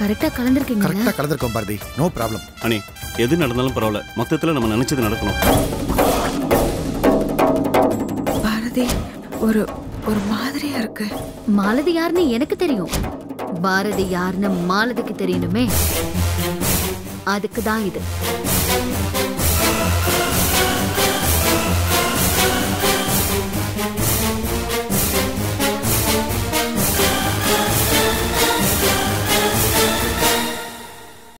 கரெக்டா கலந்துருக்கீங்களா? கரெக்டா கலந்துருக்கோம் Bharathi. No problem அனி எது நடந்தாலும் பரவாயில்ல. மொத்தத்துல நம்ம நினைச்சது நடக்கணும். பாரதி ஒரு ஒரு மாதிரியா இருக்கு. மாலதி யாருன்னு எனக்கு தெரியும். பாரதி யாருன்னு மாலதிக்கு தெரியணுமே. அதுக்கு தான் இது.